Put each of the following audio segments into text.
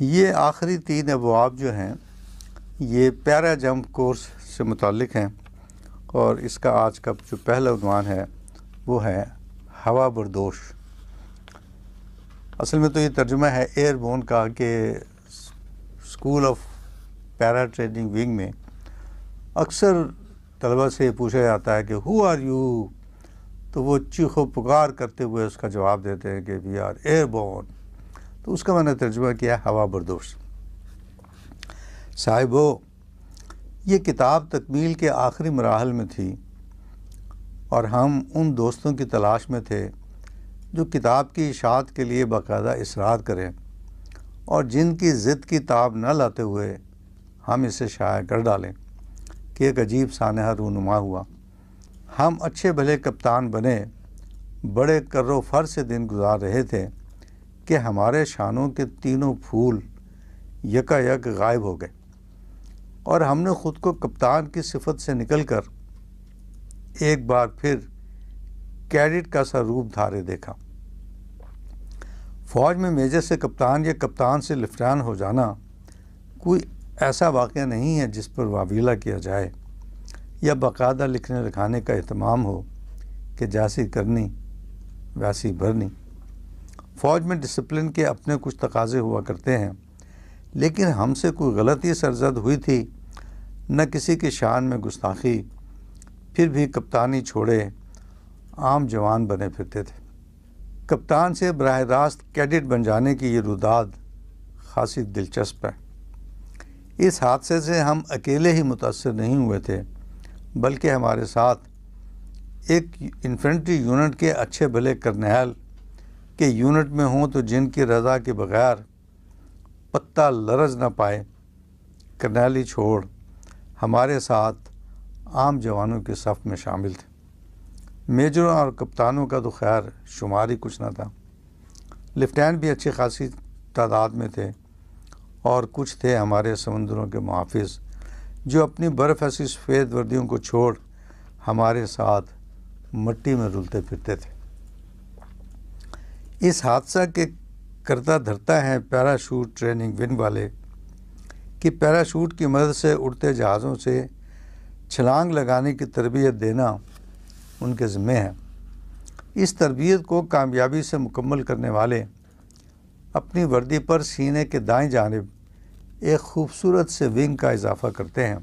یہ آخری تین ابواب جو ہیں، یہ پیرا جمپ کورس سے متعلق ہیں اور اس کا آج کا جو پہلا عنوان ہے، وہ ہے ہوا بردوش۔ اصل میں تو یہ ترجمہ ہے ایئر بون کا کہ school of para training wing میں اکثر طلبہ سے پوچھا جاتا ہے کہ ہو آر یو؟ تو وہ چیخ و پکار کرتے ہوئے اس کا جواب دیتے ہیں کہ وی آر ایئر بون تو اس کا میں نے ترجمہ کیا ہوا بردوش۔ صاحبو یہ کتاب تکمیل کے آخری مراحل میں تھی اور ہم ان دوستوں کی تلاش میں تھے جو کتاب کی اشاعت کے لیے باقاعدہ اصرار کریں اور جن کی ضد کی تاب نہ لاتے ہوئے ہم اسے شائع کر ڈالیں کہ ایک عجیب سانحہ رونما ہوا۔ ہم اچھے بھلے کپتان بنے، بڑے کر و فر سے دن گزار رہے تھے۔ کہ ہمارے شانوں کے تینوں پھول یکا یک غائب ہو گئے اور ہم نے خود کو کپتان کی صفت سے نکل کر ایک بار پھر کیڈٹ کا سا روپ دھارے دیکھا۔ فوج میں میجر سے کپتان یا کپتان سے لفٹان ہو جانا کوئی ایسا واقعہ نہیں ہے جس پر واویلا کیا جائے یا باقاعدہ لکھنے لکھانے کا اہتمام ہو کہ جیسی کرنی ویسی بھرنی۔ فوج میں ڈسپلن کے اپنے کچھ تقاضے ہوا کرتے ہیں۔ لیکن ہم سے کوئی غلطی سرزد ہوئی تھی، نہ کسی کی شان میں گستاخی، پھر بھی کپتانی چھوڑے، عام جوان بنے پھرتے تھے۔ کپتان سے براہ راست کیڈٹ بن جانے کی یہ روداد خاصی دلچسپ ہے۔ اس حادثے سے ہم اکیلے ہی متاثر نہیں ہوئے تھے، بلکہ ہمارے ساتھ ایک انفینٹری یونٹ کے اچھے بھلے کرنیل کے یونٹ میں ہوں تو جن کی رضا کے بغیر پتہ لرز نہ پائے کرنیلی چھوڑ ہمارے ساتھ عام جوانوں کے صف میں شامل تھے۔ میجروں اور کپتانوں کا تو خیر شمار ہی کچھ نہ تھا۔ لفٹین بھی اچھی خاصی تعداد میں تھے اور کچھ تھے ہمارے سمندروں کے محافظ جو اپنی برف ایسی سفید وردیوں کو چھوڑ ہمارے ساتھ مٹی میں رلتے پھرتے تھے۔ اس حادثہ کے کرتا دھرتا ہے پیراشوٹ ٹریننگ ون والے کہ پیراشوٹ کی مدد سے اڑتے جہازوں سے چھلانگ لگانے کی تربیت دینا ان کے ذمے ہے۔ اس تربیت کو کامیابی سے مکمل کرنے والے اپنی وردی پر سینے کے دائیں جانب ایک خوبصورت سے ونگ کا اضافہ کرتے ہیں۔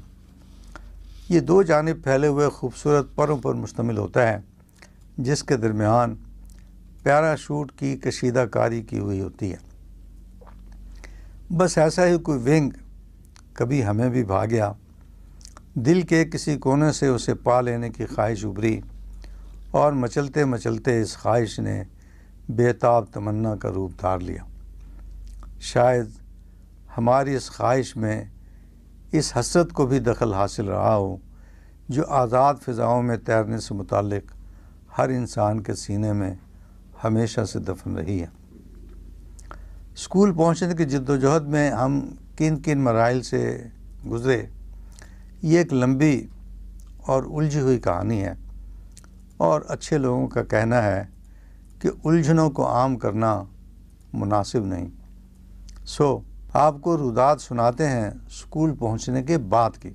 یہ دو جانب پھیلے ہوئے خوبصورت پروں پر مشتمل ہوتا ہے، جس کے درمیان پیراشوٹ کی کشیدہ کاری کی ہوئی ہوتی ہے۔ بس ایسا ہی کوئی ونگ کبھی ہمیں بھی بھاگیا دل کے کسی کونے سے اسے پا لینے کی خواہش ابری اور مچلتے مچلتے اس خواہش نے بے تاب تمنا کا روپ دھار لیا۔ شاید ہماری اس خواہش میں اس حسرت کو بھی دخل حاصل رہا ہو جو آزاد فضاؤں میں تیرنے سے متعلق ہر انسان کے سینے میں ہمیشہ سے دفن رہی ہے اسکول پہنچنے کی جد و جہد میں ہم کن کن مراحل سے گزرے، یہ ایک لمبی اور الجھی ہوئی کہانی ہے۔ اور اچھے لوگوں کا کہنا ہے کہ الجھنوں کو عام کرنا مناسب نہیں۔ سو، آپ کو روداد سناتے ہیں اسکول پہنچنے کے بعد کی۔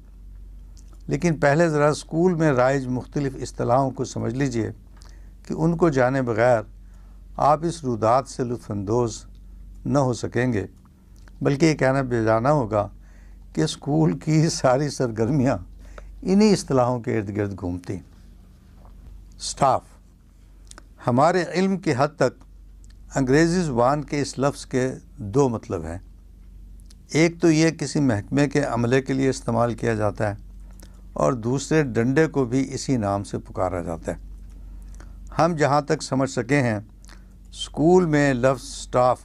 لیکن پہلے ذرا اسکول میں رائج مختلف اصطلاحوں کو سمجھ لیجیے کہ ان کو جانے بغیر آپ اس روداد سے لطف اندوز نہ ہو سکیں گے، بلکہ یہ کہنا بے جانا ہوگا کہ اسکول کی ساری سرگرمیاں انہی اصطلاحوں کے ارد گرد گھومتی سٹاف ہمارے علم کی حد تک انگریزی زبان کے اس لفظ کے دو مطلب ہیں۔ ایک تو یہ کسی محکمے کے عملے کے لیے استعمال کیا جاتا ہے اور دوسرے ڈنڈے کو بھی اسی نام سے پکارا جاتا ہے۔ ہم جہاں تک سمجھ سکے ہیں اسکول میں لفظ سٹاف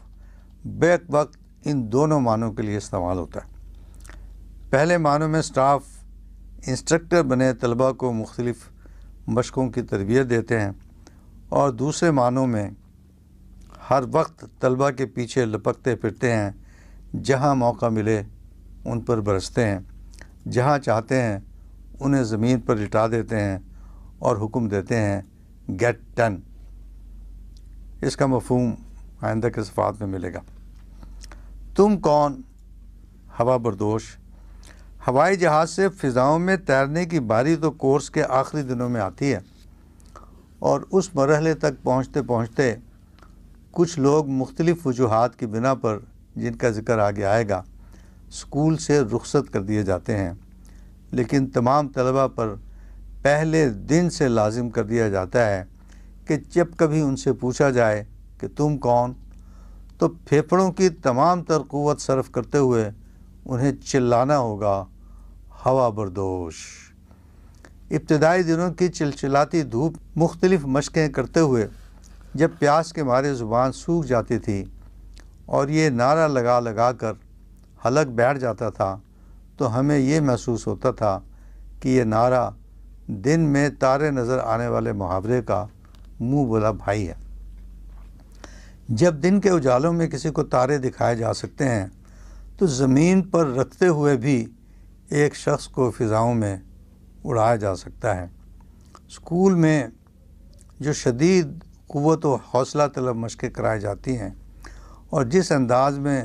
بیک وقت ان دونوں معنوں کے لیے استعمال ہوتا ہے۔ پہلے معنوں میں سٹاف انسٹرکٹر بنے طلبہ کو مختلف مشقوں کی تربیت دیتے ہیں اور دوسرے معنوں میں ہر وقت طلبہ کے پیچھے لپکتے پھرتے ہیں، جہاں موقع ملے ان پر برستے ہیں، جہاں چاہتے ہیں انہیں زمین پر لٹا دیتے ہیں اور حکم دیتے ہیں گیٹ ٹن اس کا مفہوم آئندہ کے صفات میں ملے گا۔ تم کون؟ ہوا بردوش۔ ہوائی جہاز سے فضاؤں میں تیرنے کی باری تو کورس کے آخری دنوں میں آتی ہے۔ اور اس مرحلے تک پہنچتے پہنچتے کچھ لوگ مختلف وجوہات کی بنا پر جن کا ذکر آگے آئے گا اسکول سے رخصت کر دیے جاتے ہیں۔ لیکن تمام طلبہ پر پہلے دن سے لازم کر دیا جاتا ہے کہ جب کبھی ان سے پوچھا جائے کہ تم کون، تو پھیپھڑوں کی تمام تر قوت صرف کرتے ہوئے انہیں چلانا ہوگا، ہوا بردوش۔ ابتدائی دنوں کی چلچلاتی دھوپ مختلف مشقیں کرتے ہوئے جب پیاس کے مارے زبان سوکھ جاتی تھی اور یہ نعرہ لگا لگا کر حلق بیٹھ جاتا تھا، تو ہمیں یہ محسوس ہوتا تھا کہ یہ نعرہ دن میں تارے نظر آنے والے محاورے کا منہ بولا بھائی ہے۔ جب دن کے اجالوں میں کسی کو تارے دکھائے جا سکتے ہیں، تو زمین پر رکھتے ہوئے بھی ایک شخص کو فضاؤں میں اڑایا جا سکتا ہے۔ اسکول میں جو شدید قوت و حوصلہ طلب مشقیں کرائی جاتی ہیں، اور جس انداز میں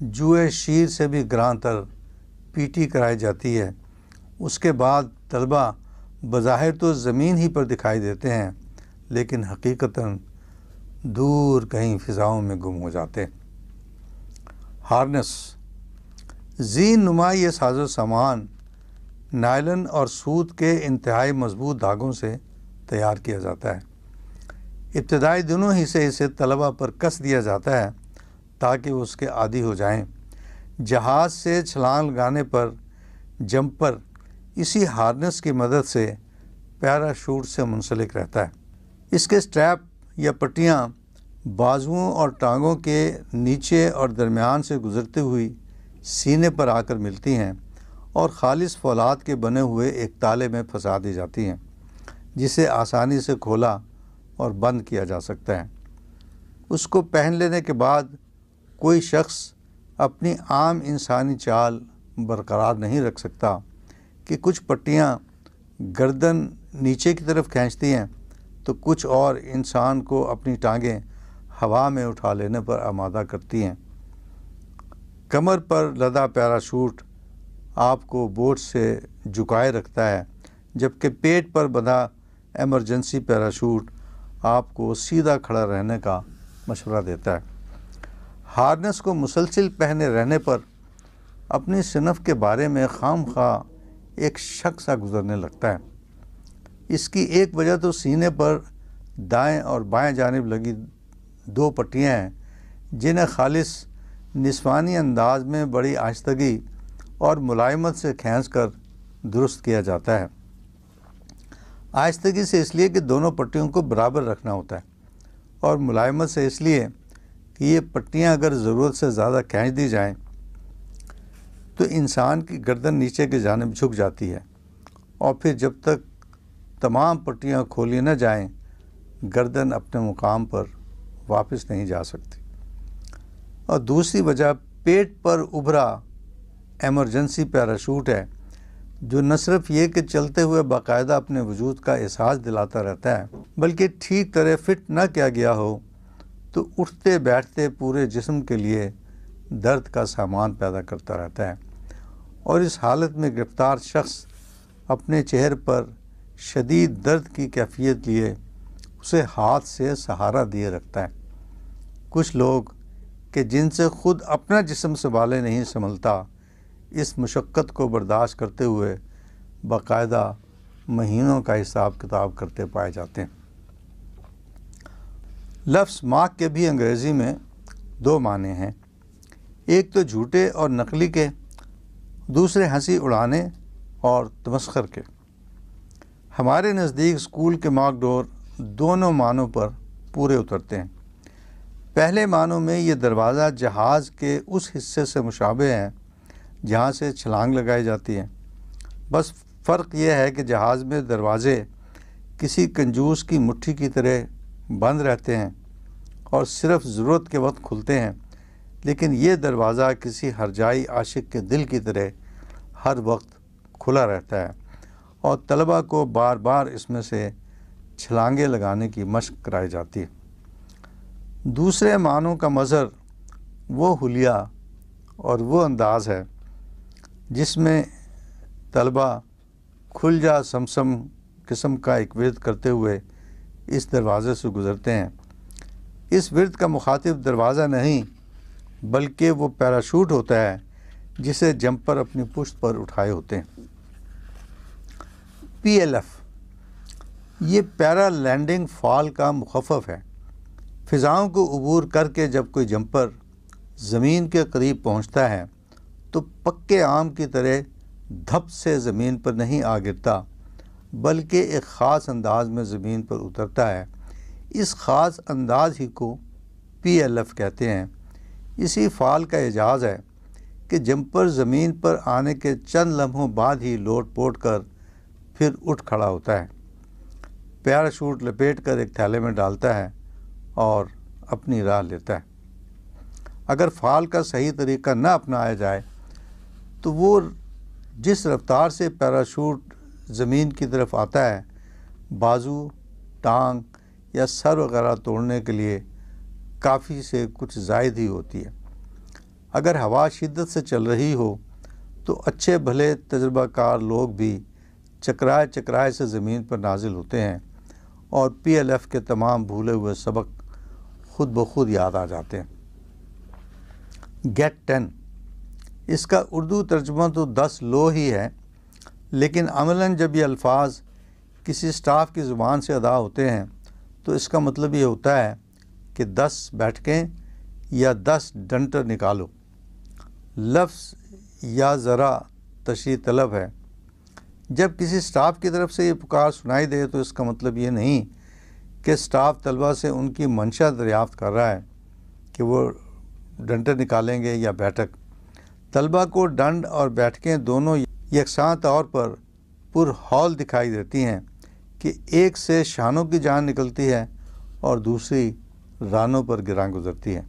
جوئے شیر سے بھی گراں تر پی ٹی کرائی جاتی ہے، اس کے بعد طلبہ بظاہر تو زمین ہی پر دکھائی دیتے ہیں۔ لیکن حقیقتاً دور کہیں فضاؤں میں گم ہو جاتے ہارنس، زین نما یہ ساز و سامان، نائلن اور سود کے انتہائی مضبوط دھاگوں سے تیار کیا جاتا ہے۔ ابتدائی دنوں ہی سے اسے طلبہ پر کس دیا جاتا ہے تاکہ وہ اس کے عادی ہو جائیں۔ جہاز سے چھلانگ لگانے پر جمپر اسی ہارنس کی مدد سے پیراشوٹ سے منسلک رہتا ہے۔ اس کے سٹریپ یا پٹیاں بازوؤں اور ٹانگوں کے نیچے اور درمیان سے گزرتی ہوئی سینے پر آ کر ملتی ہیں اور خالص فولاد کے بنے ہوئے ایک تالے میں پھنسا دی جاتی ہیں، جسے آسانی سے کھولا اور بند کیا جا سکتا ہے۔ اس کو پہن لینے کے بعد کوئی شخص اپنی عام انسانی چال برقرار نہیں رکھ سکتا کہ کچھ پٹیاں گردن نیچے کی طرف کھینچتی ہیں۔ تو کچھ اور انسان کو اپنی ٹانگیں ہوا میں اٹھا لینے پر آمادہ کرتی ہیں۔ کمر پر لدا پیراشوٹ آپ کو بوٹ سے جھکائے رکھتا ہے، جبکہ پیٹ پر بندھا ایمرجنسی پیراشوٹ آپ کو سیدھا کھڑا رہنے کا مشورہ دیتا ہے۔ ہارنس کو مسلسل پہنے رہنے پر اپنی صنف کے بارے میں خام خواہ ایک شک سا گزرنے لگتا ہے۔ اس کی ایک وجہ تو سینے پر دائیں اور بائیں جانب لگی دو پٹیاں ہیں، جنہیں خالص نسوانی انداز میں بڑی آہستگی اور ملائمت سے کھینچ کر درست کیا جاتا ہے۔ آہستگی سے اس لیے کہ دونوں پٹیوں کو برابر رکھنا ہوتا ہے، اور ملائمت سے اس لیے کہ یہ پٹیاں اگر ضرورت سے زیادہ کھینچ دی جائیں تو انسان کی گردن نیچے کی جانب جھک جاتی ہے، اور پھر جب تک تمام پٹیاں کھولی نہ جائیں، گردن اپنے مقام پر واپس نہیں جا سکتی۔ اور دوسری وجہ، پیٹ پر ابھرا ایمرجنسی پیراشوٹ ہے، جو نہ صرف یہ کہ چلتے ہوئے باقاعدہ اپنے وجود کا احساس دلاتا رہتا ہے، بلکہ ٹھیک طرح فٹ نہ کیا گیا ہو تو اٹھتے بیٹھتے پورے جسم کے لیے درد کا سامان پیدا کرتا رہتا ہے۔ اور اس حالت میں گرفتار شخص اپنے چہر پر شدید درد کی کیفیت لیے اسے ہاتھ سے سہارا دیے رکھتا ہے۔ کچھ لوگ کہ جن سے خود اپنا جسم سنبھالے نہیں سنبھلتا، اس مشقت کو برداشت کرتے ہوئے باقاعدہ مہینوں کا حساب کتاب کرتے پائے جاتے ہیں۔ لفظ ماک کے بھی انگریزی میں دو معنی ہیں۔ ایک تو جھوٹے اور نقلی کے، دوسرے ہنسی اڑانے اور تمسخر کے۔ ہمارے نزدیک اسکول کے ماک ڈور دونوں معنوں پر پورے اترتے ہیں۔ پہلے معنوں میں یہ دروازہ جہاز کے اس حصے سے مشابہ ہیں جہاں سے چھلانگ لگائی جاتی ہے۔ بس فرق یہ ہے کہ جہاز میں دروازے کسی کنجوس کی مٹھی کی طرح بند رہتے ہیں اور صرف ضرورت کے وقت کھلتے ہیں، لیکن یہ دروازہ کسی ہرجائی عاشق کے دل کی طرح ہر وقت کھلا رہتا ہے۔ اور طلبہ کو بار بار اس میں سے چھلانگیں لگانے کی مشق کرائی جاتی ہے۔ دوسرے معنوں کا مظہر وہ حلیہ اور وہ انداز ہے جس میں طلبہ کھل جا سمسم قسم کا ایک ورد کرتے ہوئے اس دروازے سے گزرتے ہیں۔ اس ورد کا مخاطب دروازہ نہیں بلکہ وہ پیراشوٹ ہوتا ہے جسے جمپر اپنی پشت پر اٹھائے ہوتے ہیں۔ P L F. یہ پیرا لینڈنگ فال کا مخفف ہے۔ فضاؤں کو عبور کر کے جب کوئی جمپر زمین کے قریب پہنچتا ہے، تو پکے آم کی طرح دھپ سے زمین پر نہیں آ گرتا، بلکہ ایک خاص انداز میں زمین پر اترتا ہے۔ اس خاص انداز ہی کو پی ایل ایف کہتے ہیں۔ اسی فال کا اعجاز ہے کہ جمپر زمین پر آنے کے چند لمحوں بعد ہی لوٹ پوٹ کر پھر اٹھ کھڑا ہوتا ہے۔ پیراشوٹ لپیٹ کر ایک تھیلے میں ڈالتا ہے اور اپنی راہ لیتا ہے۔ اگر فال کا صحیح طریقہ نہ اپنایا جائے، تو وہ جس رفتار سے پیراشوٹ زمین کی طرف آتا ہے، بازو، ٹانگ یا سر وغیرہ توڑنے کے لیے کافی سے کچھ زائد ہی ہوتی ہے۔ اگر ہوا شدت سے چل رہی ہو، تو اچھے بھلے تجربہ کار لوگ بھی چکرائے چکرائے سے زمین پر نازل ہوتے ہیں اور پی ایل ایف کے تمام بھولے ہوئے سبق خود بخود یاد آ جاتے ہیں۔ Get ten. اس کا اردو ترجمہ تو دس لو ہی ہے، لیکن عملاً جب یہ الفاظ کسی سٹاف کی زبان سے ادا ہوتے ہیں، تو اس کا مطلب یہ ہوتا ہے کہ دس بیٹھکیں یا دس ڈنٹر نکالو۔ لفظ یا ذرا تشریح طلب ہے۔ جب کسی سٹاف کی طرف سے یہ پکار سنائی دے تو اس کا مطلب یہ نہیں کہ سٹاف طلبہ سے ان کی منشا دریافت کر رہا ہے کہ وہ ڈنٹر نکالیں گے یا بیٹھک۔ طلبہ کو ڈنڈ اور بیٹھکیں دونوں یکساں طور پر پر ہال دکھائی دیتی ہیں کہ ایک سے شانوں کی جان نکلتی ہے اور دوسری رانوں پر گراں گزرتی ہے۔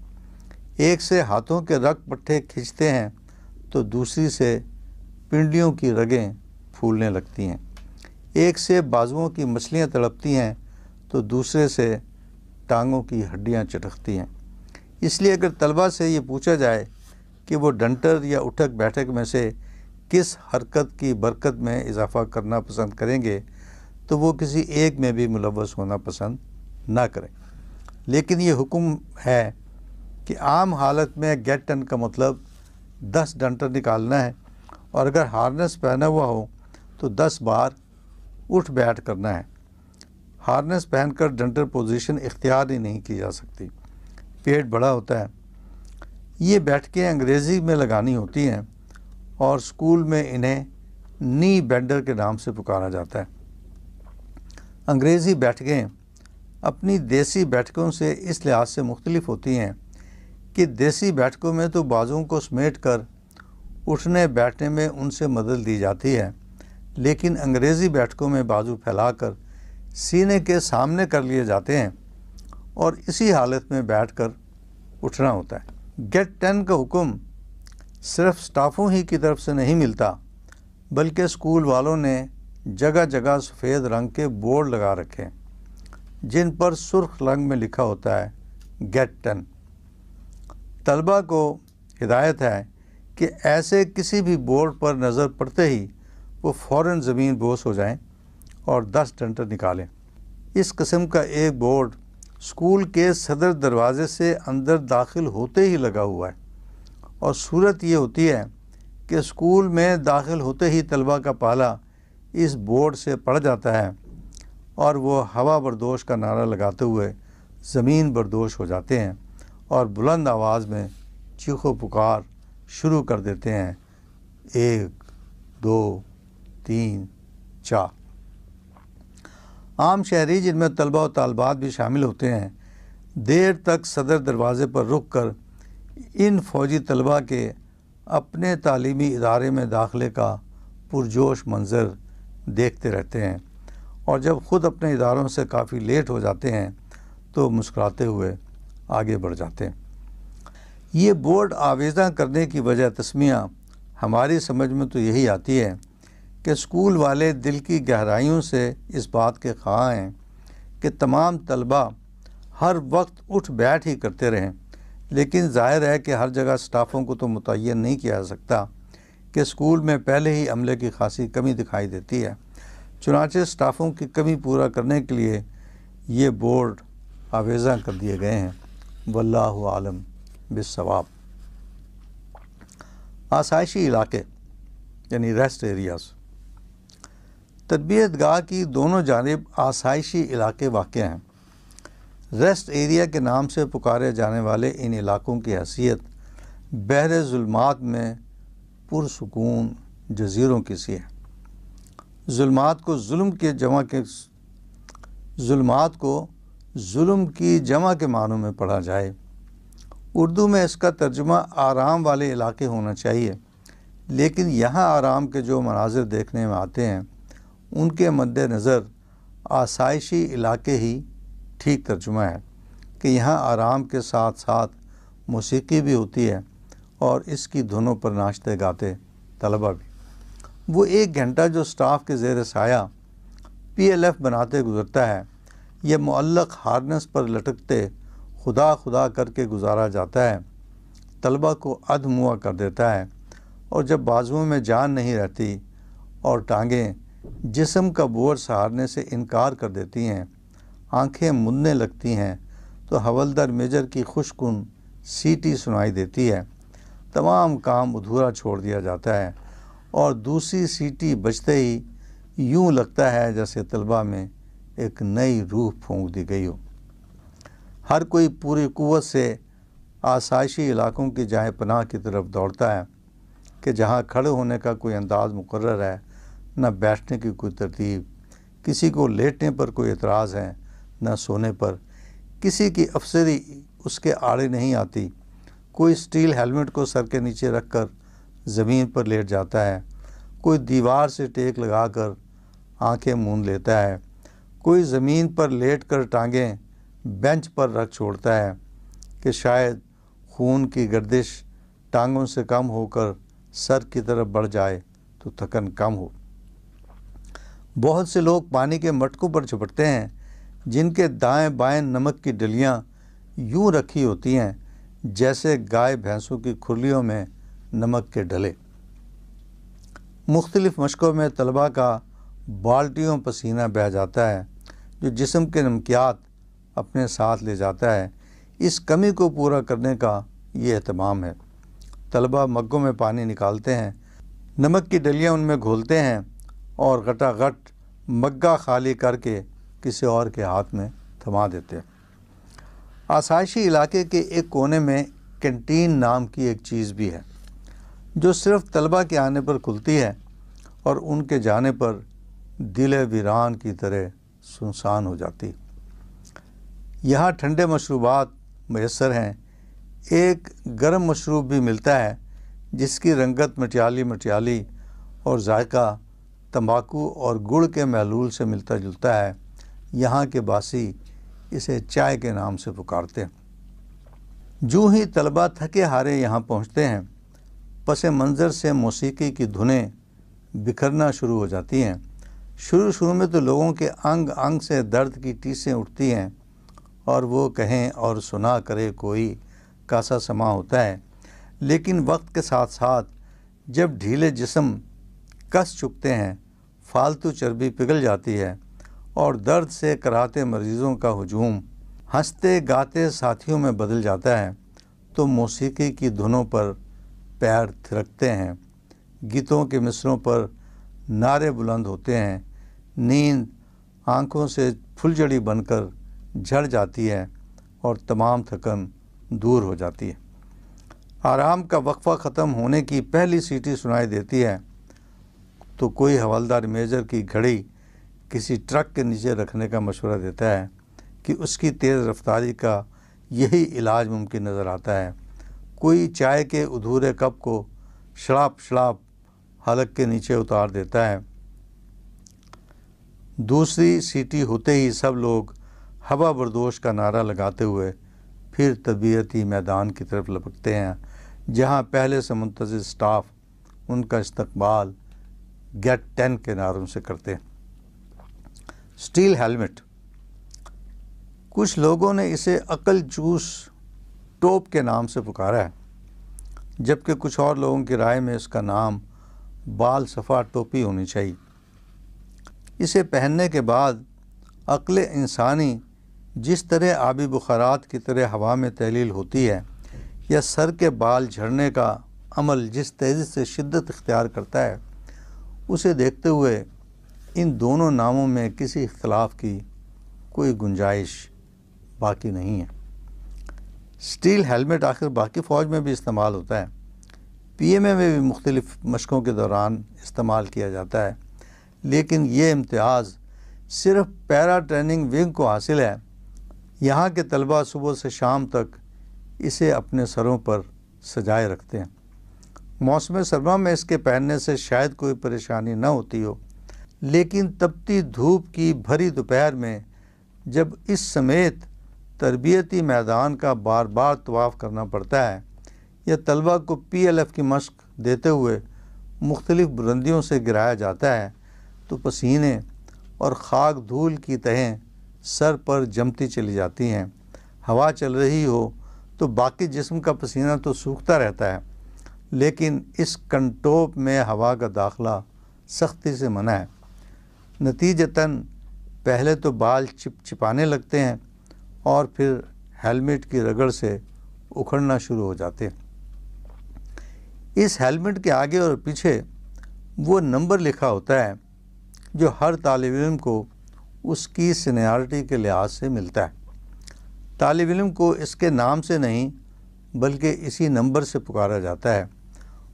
ایک سے ہاتھوں کے رگ پٹھے کھنچتے ہیں تو دوسری سے پنڈلیوں کی رگیں پھولنے لگتی ہیں۔ ایک سے بازوؤں کی مچھلیاں تڑپتی ہیں تو دوسرے سے ٹانگوں کی ہڈیاں چٹکتی ہیں۔ اس لیے اگر طلبہ سے یہ پوچھا جائے کہ وہ ڈنٹر یا اٹھک بیٹھک میں سے کس حرکت کی برکت میں اضافہ کرنا پسند کریں گے، تو وہ کسی ایک میں بھی ملوث ہونا پسند نہ کریں۔ لیکن یہ حکم ہے کہ عام حالت میں گیٹ ٹن کا مطلب دس ڈنٹر نکالنا ہے اور اگر ہارنس پہنا ہوا ہو تو دس بار اٹھ بیٹھ کرنا ہے۔ ہارنس پہن کر ڈنٹر پوزیشن اختیار ہی نہیں کی جا سکتی۔ پیٹ بڑا ہوتا ہے۔ یہ بیٹھکیں انگریزی میں لگانی ہوتی ہیں اور اسکول میں انہیں نی بینڈر کے نام سے پکارا جاتا ہے۔ انگریزی بیٹھکیں اپنی دیسی بیٹھکوں سے اس لحاظ سے مختلف ہوتی ہیں کہ دیسی بیٹھکوں میں تو بازوں کو سمیٹ کر اٹھنے بیٹھنے میں ان سے مدد دی جاتی ہے۔ لیکن انگریزی بیٹھکوں میں بازو پھیلا کر سینے کے سامنے کر لیے جاتے ہیں اور اسی حالت میں بیٹھ کر اٹھنا ہوتا ہے۔ گیٹ ٹین کا حکم صرف سٹافوں ہی کی طرف سے نہیں ملتا، بلکہ اسکول والوں نے جگہ جگہ سفید رنگ کے بورڈ لگا رکھے جن پر سرخ رنگ میں لکھا ہوتا ہے گیٹ ٹین طلبہ کو ہدایت ہے کہ ایسے کسی بھی بورڈ پر نظر پڑتے ہی وہ فوراً زمین بوس ہو جائیں اور دس ڈنٹر نکالیں۔ اس قسم کا ایک بورڈ اسکول کے صدر دروازے سے اندر داخل ہوتے ہی لگا ہوا ہے۔ اور صورت یہ ہوتی ہے کہ اسکول میں داخل ہوتے ہی طلبہ کا پالا اس بورڈ سے پڑ جاتا ہے اور وہ ہوا بردوش کا نعرہ لگاتے ہوئے زمین بردوش ہو جاتے ہیں اور بلند آواز میں چیخ و پکار شروع کر دیتے ہیں۔ ایک، دو تین چار۔ عام شہری جن میں طلبہ و طالبات بھی شامل ہوتے ہیں، دیر تک صدر دروازے پر رک کر ان فوجی طلبہ کے اپنے تعلیمی ادارے میں داخلے کا پرجوش منظر دیکھتے رہتے ہیں۔ اور جب خود اپنے اداروں سے کافی لیٹ ہو جاتے ہیں، تو مسکراتے ہوئے آگے بڑھ جاتے ہیں۔ یہ بورڈ آویزاں کرنے کی وجہ تسمیہ ہماری سمجھ میں تو یہی آتی ہے کہ اسکول والے دل کی گہرائیوں سے اس بات کے خواہاں ہیں کہ تمام طلبہ ہر وقت اٹھ بیٹھ ہی کرتے رہیں لیکن ظاہر ہے کہ ہر جگہ سٹافوں کو تو متعین نہیں کیا جا سکتا کہ اسکول میں پہلے ہی عملے کی خاصی کمی دکھائی دیتی ہے۔ چنانچہ سٹافوں کی کمی پورا کرنے کے لیے یہ بورڈ آویزاں کر دیے گئے ہیں۔ واللہ عالم بالصواب۔ آسائشی علاقے یعنی ریسٹ ایریاز۔ تربیت گاہ کی دونوں جانب آسائشی علاقے واقع ہیں۔ ریسٹ ایریا کے نام سے پکارے جانے والے ان علاقوں کی حیثیت بحر ظلمات میں پرسکون جزیروں کی سی ہے۔ ظلمات کو ظلم کے جمع کے ظلمات کو ظلم کی جمع کے معنوں میں پڑھا جائے۔ اردو میں اس کا ترجمہ آرام والے علاقے ہونا چاہیے، لیکن یہاں آرام کے جو مناظر دیکھنے میں آتے ہیں ان کے مد نظر آسائشی علاقے ہی ٹھیک ترجمہ ہے کہ یہاں آرام کے ساتھ ساتھ موسیقی بھی ہوتی ہے اور اس کی دھنوں پر ناچتے گاتے طلبہ بھی۔ وہ ایک گھنٹہ جو سٹاف کے زیر سایہ پی ایل ایف بناتے گزرتا ہے، یہ معلق ہارنس پر لٹکتے خدا خدا کر کے گزارا جاتا ہے۔ طلبہ کو ادھ موا کر دیتا ہے اور جب بازوؤں میں جان نہیں رہتی اور ٹانگیں جسم کا بور سہارنے سے انکار کر دیتی ہیں، آنکھیں مننے لگتی ہیں، تو حولدر میجر کی خوش کن سیٹی سنائی دیتی ہے۔ تمام کام ادھورا چھوڑ دیا جاتا ہے اور دوسری سیٹی بجتے ہی یوں لگتا ہے جیسے طلبہ میں ایک نئی روح پھونک دی گئی ہو۔ ہر کوئی پوری قوت سے آسائشی علاقوں کی جائیں پناہ کی طرف دوڑتا ہے کہ جہاں کھڑے ہونے کا کوئی انداز مقرر ہے نہ بیٹھنے کی کوئی ترتیب، کسی کو لیٹنے پر کوئی اعتراض ہے، نہ سونے پر، کسی کی افسری اس کے آڑے نہیں آتی۔ کوئی سٹیل ہیلمٹ کو سر کے نیچے رکھ کر زمین پر لیٹ جاتا ہے۔ کوئی دیوار سے ٹیک لگا کر آنکھیں مون لیتا ہے۔ کوئی زمین پر لیٹ کر ٹانگیں بینچ پر رکھ چھوڑتا ہے کہ شاید خون کی گردش ٹانگوں سے کم ہو کر سر کی طرف بڑھ جائے تو تھکن کم ہو۔ بہت سے لوگ پانی کے مٹکوں پر چھپٹتے ہیں، جن کے دائیں بائیں نمک کی ڈلیاں یوں رکھی ہوتی ہیں جیسے گائے بھینسوں کی کھرلیوں میں نمک کے ڈلے۔ مختلف مشقوں میں طلبہ کا بالٹیوں پسینہ بہہ جاتا ہے، جو جسم کے نمکیات اپنے ساتھ لے جاتا ہے۔ اس کمی کو پورا کرنے کا یہ اہتمام ہے۔ طلبہ مگوں میں پانی نکالتے ہیں، نمک کی ڈلیاں ان میں گھولتے ہیں۔ اور گٹا گٹ مگا خالی کر کے کسی اور کے ہاتھ میں تھما دیتے ہیں۔ آسائشی علاقے کے ایک کونے میں کینٹین نام کی ایک چیز بھی ہے، جو صرف طلبہ کے آنے پر کھلتی ہے اور ان کے جانے پر دل ویران کی طرح سنسان ہو جاتی۔ یہاں ٹھنڈے مشروبات میسر ہیں، ایک گرم مشروب بھی ملتا ہے، جس کی رنگت مٹیالی مٹیالی اور ذائقہ تمباکو اور گڑ کے محلول سے ملتا جلتا ہے، یہاں کے باسی اسے چائے کے نام سے پکارتے ہیں۔ جو ہی طلبہ تھکے ہارے یہاں پہنچتے ہیں، پس منظر سے موسیقی کی دھنیں بکھرنا شروع ہو جاتی ہیں۔ شروع شروع میں تو لوگوں کے انگ انگ سے درد کی ٹیسیں اٹھتی ہیں اور وہ کہیں اور سنا کرے کوئی کاسا سما ہوتا ہے۔ لیکن وقت کے ساتھ ساتھ جب ڈھیلے جسم کس چکتے ہیں، فالتو چربی پگھل جاتی ہے اور درد سے کراتے مریضوں کا ہجوم۔ ہنستے گاتے ساتھیوں میں بدل جاتا ہے تو موسیقی کی دھنوں پر پیر تھرکتے ہیں۔ گیتوں کے مصروں پر نعرے بلند ہوتے ہیں۔ نیند آنکھوں سے پھلجڑی بن کر جھڑ جاتی ہے اور تمام تھکن دور ہو جاتی ہے۔ آرام کا وقفہ ختم ہونے کی پہلی سیٹی سنائی دیتی ہے۔ تو کوئی حوالدار میجر کی گھڑی کسی ٹرک کے نیچے رکھنے کا مشورہ دیتا ہے کہ اس کی تیز رفتاری کا یہی علاج ممکن نظر آتا ہے۔ کوئی چائے کے ادھورے کپ کو شڑاپ شڑاپ حلق کے نیچے اتار دیتا ہے۔ دوسری سیٹی ہوتے ہی سب لوگ ہوا بردوش کا نعرہ لگاتے ہوئے پھر طبیعتی میدان کی طرف لپکتے ہیں، جہاں پہلے سے منتظر سٹاف ان کا استقبال گیٹ ٹین کے نعروں سے کرتے ہیں۔ Steel helmet. کچھ لوگوں نے اسے عقل چوس ٹوپ کے نام سے پکارا ہے، جبکہ کچھ اور لوگوں کی رائے میں اس کا نام بال صفا ٹوپی ہونی چاہیے۔ اسے پہننے کے بعد عقل انسانی جس طرح آبی بخارات کی طرح ہوا میں تحلیل ہوتی ہے یا سر کے بال جھڑنے کا عمل جس تیزی سے شدت اختیار کرتا ہے۔ اسے دیکھتے ہوئے ان دونوں ناموں میں کسی اختلاف کی کوئی گنجائش باقی نہیں ہے۔ سٹیل ہیلمٹ آخر باقی فوج میں بھی استعمال ہوتا ہے۔ پی ایم اے میں بھی مختلف مشقوں کے دوران استعمال کیا جاتا ہے۔ لیکن یہ امتیاز صرف پیرا ٹریننگ ونگ کو حاصل ہے۔ یہاں کے طلبہ صبح سے شام تک اسے اپنے سروں پر سجائے رکھتے ہیں۔ موسم سرما میں اس کے پہننے سے شاید کوئی پریشانی نہ ہوتی ہو۔ لیکن تپتی دھوپ کی بھری دوپہر میں جب اس سمیت تربیتی میدان کا بار بار طواف کرنا پڑتا ہے یا طلبہ کو پی ایل ایف کی مشق دیتے ہوئے مختلف بلندیوں سے گرایا جاتا ہے، تو پسینے اور خاک دھول کی تہیں سر پر جمتی چلی جاتی ہیں۔ ہوا چل رہی ہو تو باقی جسم کا پسینہ تو سوکھتا رہتا ہے۔ لیکن اس کنٹوپ میں ہوا کا داخلہ سختی سے منع ہے۔ نتیجتاً پہلے تو بال چپ چپانے لگتے ہیں اور پھر ہیلمٹ کی رگڑ سے اکھڑنا شروع ہو جاتے ہیں۔ اس ہیلمٹ کے آگے اور پیچھے وہ نمبر لکھا ہوتا ہے جو ہر طالب علم کو اس کی سینیارٹی کے لحاظ سے ملتا ہے۔ طالب علم کو اس کے نام سے نہیں بلکہ اسی نمبر سے پکارا جاتا ہے۔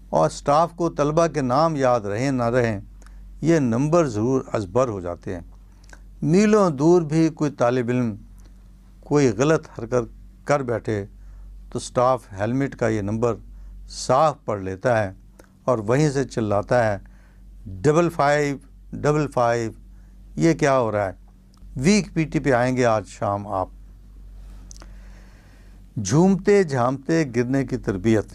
اور سٹاف کو طلبہ کے نام یاد رہیں، نہ رہیں، یہ نمبر ضرور ازبر ہو جاتے ہیں۔ میلوں دور بھی کوئی طالب علم، کوئی غلط حرکت کر بیٹھے تو سٹاف ہیلمٹ کا یہ نمبر صاف پڑھ لیتا ہے اور وہیں سے چلاتا ہے۔ ڈبل فائیو ڈبل فائیو یہ کیا ہو رہا ہے؟ ویک پی ٹی پہ آئیں گے آج شام آپ۔ جھومتے جھامتے گرنے کی تربیت۔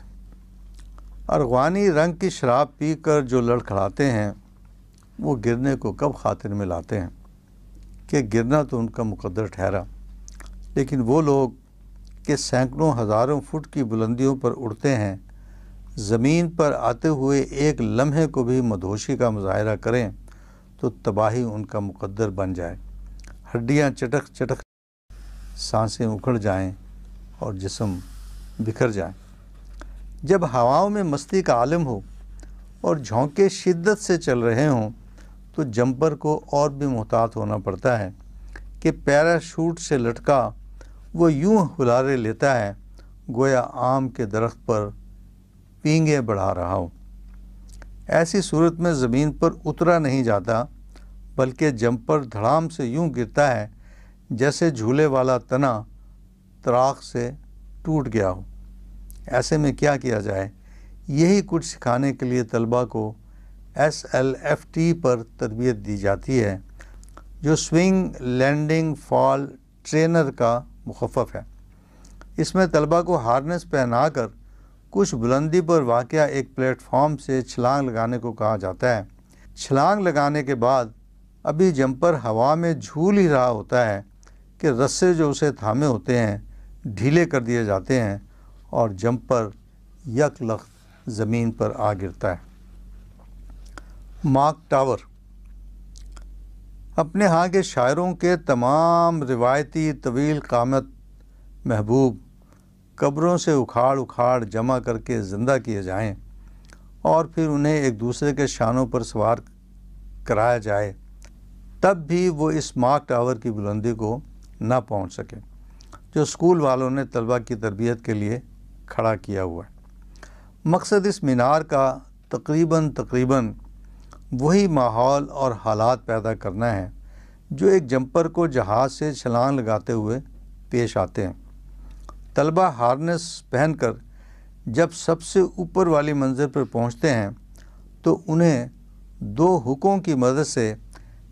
ارغوانی رنگ کی شراب پی کر جو لڑکھڑاتے ہیں، وہ گرنے کو کب خاطر میں لاتے ہیں؟ کہ گرنا تو ان کا مقدر ٹھہرا، لیکن وہ لوگ کہ سینکڑوں ہزاروں فٹ کی بلندیوں پر اڑتے ہیں، زمین پر آتے ہوئے ایک لمحے کو بھی مدھوشی کا مظاہرہ کریں تو تباہی ان کا مقدر بن جائے۔ ہڈیاں چٹک چٹک سانسیں اکھڑ جائیں اور جسم بکھر جائیں۔ جب ہواؤں میں مستی کا عالم ہو اور جھونکے شدت سے چل رہے ہوں تو جمپر کو اور بھی محتاط ہونا پڑتا ہے کہ پیراشوٹ سے لٹکا وہ یوں ہلارے لیتا ہے، گویا آم کے درخت پر پینگے بڑھا رہا ہوں ایسی صورت میں زمین پر اترا نہیں جاتا، بلکہ جمپر دھڑام سے یوں گرتا ہے جیسے جھولے والا تنا تراخ سے ٹوٹ گیا ہو۔ ایسے میں کیا کیا جائے؟ یہی کچھ سکھانے کے لیے طلبہ کو ایس ایل ایف ٹی پر تربیت دی جاتی ہے، جو سوئنگ، لینڈنگ، فال، ٹرینر کا مخفف ہے۔ اس میں طلبہ کو ہارنس پہنا کر کچھ بلندی پر واقع ایک پلیٹ فارم سے چھلانگ لگانے کو کہا جاتا ہے۔ چھلانگ لگانے کے بعد ابھی جمپر ہوا میں جھول ہی رہا ہوتا ہے کہ رسے جو اسے تھامے ہوتے ہیں، ڈھیلے کر دیے جاتے ہیں۔ اور جمپر یک لخت زمین پر آ گرتا ہے۔ Mark tower. اپنے ہاں کے شاعروں کے تمام روایتی طویل قامت محبوب قبروں سے اکھاڑ اکھاڑ جمع کر کے زندہ کیے جائیں اور پھر انہیں ایک دوسرے کے شانوں پر سوار کرایا جائے، تب بھی وہ اس مارک ٹاور کی بلندی کو نہ پہنچ سکے، جو اسکول والوں نے طلبہ کی تربیت کے لیے کھڑا کیا ہوا۔ ہے مقصد اس مینار کا تقریباً تقریباً وہی ماحول اور حالات پیدا کرنا ہے جو ایک جمپر کو جہاز سے چھلانگ لگاتے ہوئے پیش آتے ہیں۔ طلبہ ہارنس پہن کر جب سب سے اوپر والی منزل پر پہنچتے ہیں تو انہیں دو حکوں کی مدد سے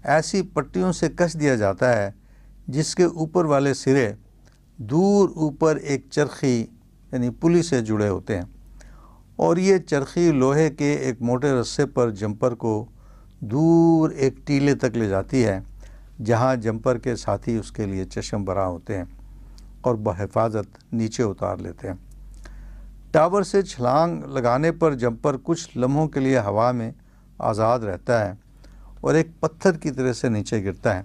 ایسی پٹیوں سے کس دیا جاتا ہے جس کے اوپر والے سرے دور اوپر ایک چرخی یعنی پلی سے جڑے ہوتے ہیں۔ اور یہ چرخی لوہے کے ایک موٹے رسے پر جمپر کو دور ایک ٹیلے تک لے جاتی ہے، جہاں جمپر کے ساتھی اس کے لیے چشم برا ہوتے ہیں اور بحفاظت نیچے اتار لیتے ہیں۔ ٹاور سے چھلانگ لگانے پر جمپر کچھ لمحوں کے لیے ہوا میں آزاد رہتا ہے اور ایک پتھر کی طرح سے نیچے گرتا ہے۔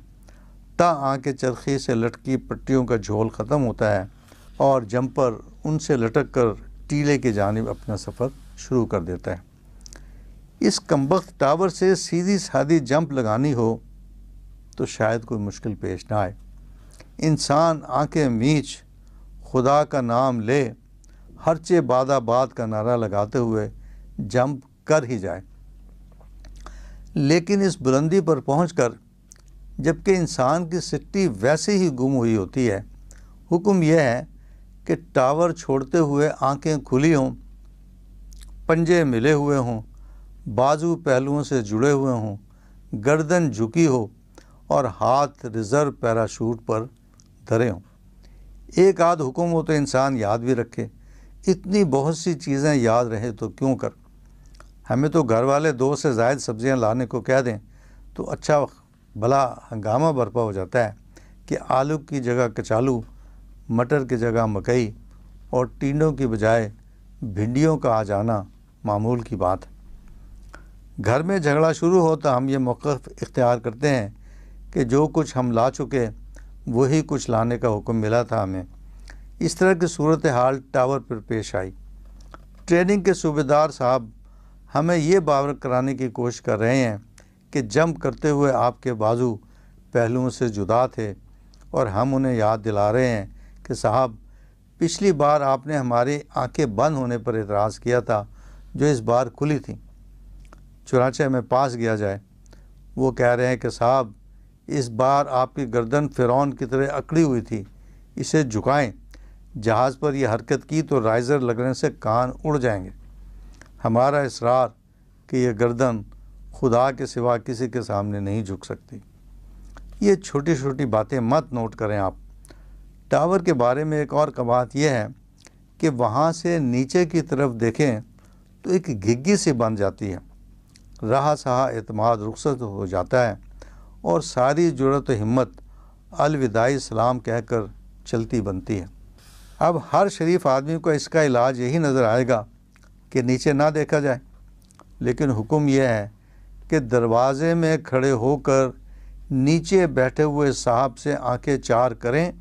تا آنکھ چرخی سے لٹکی پٹیوں کا جھول ختم ہوتا ہے اور جمپر ان سے لٹک کر ٹیلے کی جانب اپنا سفر شروع کر دیتا ہے۔ اس کمبخت ٹاور سے سیدھی سادھی جمپ لگانی ہو تو شاید کوئی مشکل پیش نہ آئے۔ انسان آنکھیں میچ خدا کا نام لے، ہرچے بادہ باد کا نعرہ لگاتے ہوئے جمپ کر ہی جائے۔ لیکن اس بلندی پر پہنچ کر، جبکہ انسان کی سٹی ویسے ہی گم ہوئی ہوتی ہے، حکم یہ ہے کہ ٹاور چھوڑتے ہوئے آنکھیں کھلی ہوں، پنجے ملے ہوئے ہوں، بازو پہلوؤں سے جڑے ہوئے ہوں، گردن جھکی ہو اور ہاتھ ریزرو پیراشوٹ پر دھرے ہوں۔ ایک آدھ حکم ہو تو انسان یاد بھی رکھے۔ اتنی بہت سی چیزیں یاد رہے تو کیوں کر؟ ہمیں تو گھر والے دو سے زائد سبزیاں لانے کو کہہ دیں تو اچھا بھلا ہنگامہ برپا ہو جاتا ہے کہ آلو کی جگہ کچالو مٹر کی جگہ مکئی اور ٹینڈوں کی بجائے بھنڈیوں کا آ جانا معمول کی بات ہے۔ گھر میں جھگڑا شروع ہو تو ہم یہ موقف اختیار کرتے ہیں کہ جو کچھ ہم لا چکے، وہی کچھ لانے کا حکم ملا تھا ہمیں۔ اس طرح کی صورت حال ٹاور پر پیش آئی۔ ٹریننگ کے صوبے دار صاحب ہمیں یہ باور کرانے کی کوشش کر رہے ہیں کہ جمپ کرتے ہوئے آپ کے بازو پہلوؤں سے جدا تھے اور ہم انہیں یاد دلا رہے ہیں کہ صاحب، پچھلی بار آپ نے ہماری آنکھیں بند ہونے پر اعتراض کیا تھا جو اس بار کھلی تھیں۔ چنانچہ میں پاس گیا جائے۔ وہ کہہ رہے ہیں کہ صاحب، اس بار آپ کی گردن فرعون کی طرح اکڑی ہوئی تھی، اسے جھکائیں۔ جہاز پر یہ حرکت کی تو رائزر لگنے سے کان اڑ جائیں گے۔ ہمارا اصرار کہ یہ گردن خدا کے سوا کسی کے سامنے نہیں جھک سکتی۔ یہ چھوٹی چھوٹی باتیں مت نوٹ کریں آپ۔ ٹاور کے بارے میں ایک اور بات یہ ہے کہ وہاں سے نیچے کی طرف دیکھیں تو ایک گھگی سی بن جاتی ہے۔ رہا سہا اعتماد رخصت ہو جاتا ہے اور ساری جرت و ہمت الوداعی سلام کہہ کر چلتی بنتی ہے۔ اب ہر شریف آدمی کو اس کا علاج یہی نظر آئے گا کہ نیچے نہ دیکھا جائے۔ لیکن حکم یہ ہے کہ دروازے میں کھڑے ہو کر نیچے بیٹھے ہوئے صاحب سے آنکھیں چار کریں۔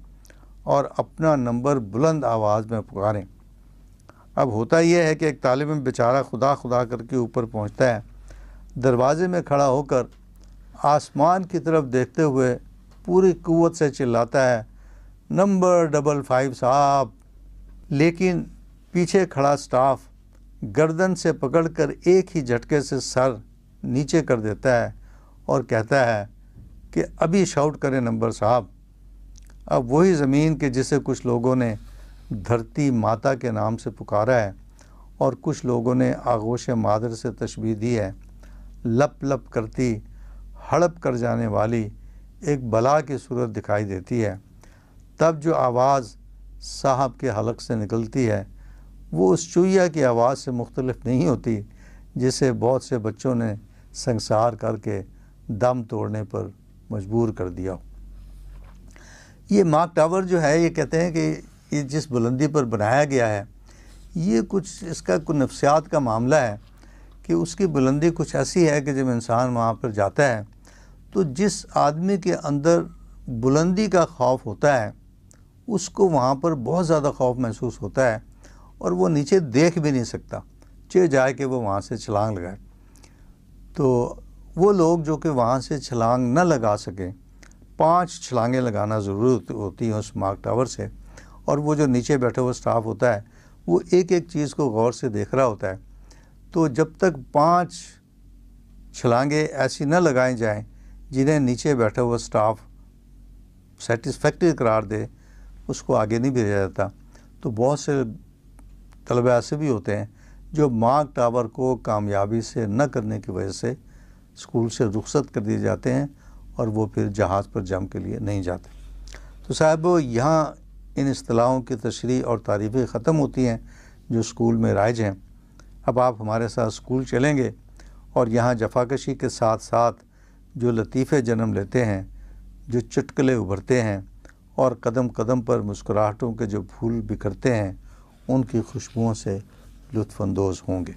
اور اپنا نمبر بلند آواز میں پکاریں۔ اب ہوتا یہ ہے کہ ایک طالب میں بیچارہ خدا خدا کر کے اوپر پہنچتا ہے، دروازے میں کھڑا ہو کر آسمان کی طرف دیکھتے ہوئے پوری قوت سے چلاتا ہے، نمبر ڈبل فائیو صاحب۔ لیکن پیچھے کھڑا سٹاف گردن سے پکڑ کر ایک ہی جھٹکے سے سر نیچے کر دیتا ہے اور کہتا ہے کہ ابھی شاؤٹ کرے نمبر صاحب۔ اب وہی زمین کے جسے کچھ لوگوں نے دھرتی ماتا کے نام سے پکارا ہے اور کچھ لوگوں نے آغوش مادر سے تشبیح دی ہے، لپ لپ کرتی، ہڑپ کر جانے والی ایک بلا کی صورت دکھائی دیتی ہے۔ تب جو آواز صاحب کے حلق سے نکلتی ہے، وہ اس چویا کی آواز سے مختلف نہیں ہوتی، جسے بہت سے بچوں نے سنسار کر کے دم توڑنے پر مجبور کر دیا ہو۔ یہ مارک ٹاور جو ہے، یہ کہتے ہیں کہ یہ جس بلندی پر بنایا گیا ہے، یہ کچھ اس کا کوئی نفسیات کا معاملہ ہے کہ اس کی بلندی کچھ ایسی ہے کہ جب انسان وہاں پر جاتا ہے تو جس آدمی کے اندر بلندی کا خوف ہوتا ہے، اس کو وہاں پر بہت زیادہ خوف محسوس ہوتا ہے اور وہ نیچے دیکھ بھی نہیں سکتا چہ جائے کہ وہ وہاں سے چھلانگ لگائے۔ تو وہ لوگ جو کہ وہاں سے چھلانگ نہ لگا سکیں پانچ چھلانگیں لگانا ضرورت ہوتی ہیں اس مارک ٹاور سے اور وہ جو نیچے بیٹھے ہوئے سٹاف ہوتا ہے، وہ ایک ایک چیز کو غور سے دیکھ رہا ہوتا ہے۔ تو جب تک پانچ چھلانگیں ایسی نہ لگائیں جائیں جنہیں نیچے بیٹھا ہوا سٹاف سیٹسفیکٹری قرار دے، اس کو آگے نہیں بھیجا جاتا۔ تو بہت سے طلبہ ایسے بھی ہوتے ہیں جو مارک ٹاور کو کامیابی سے نہ کرنے کی وجہ سے اسکول سے رخصت کر دیے جاتے ہیں۔ اور وہ پھر جہاز پر جم کے لیے نہیں جاتے۔ تو صاحب، یہاں ان اصطلاحوں کی تشریح اور تعریفیں ختم ہوتی ہیں جو اسکول میں رائج ہیں۔ اب آپ ہمارے ساتھ اسکول چلیں گے اور یہاں جفاکشی کے ساتھ ساتھ جو لطیفے جنم لیتے ہیں، جو چٹکلے ابھرتے ہیں اور قدم قدم پر مسکراہٹوں کے جو پھول بکھرتے ہیں، ان کی خوشبوؤں سے لطف اندوز ہوں گے۔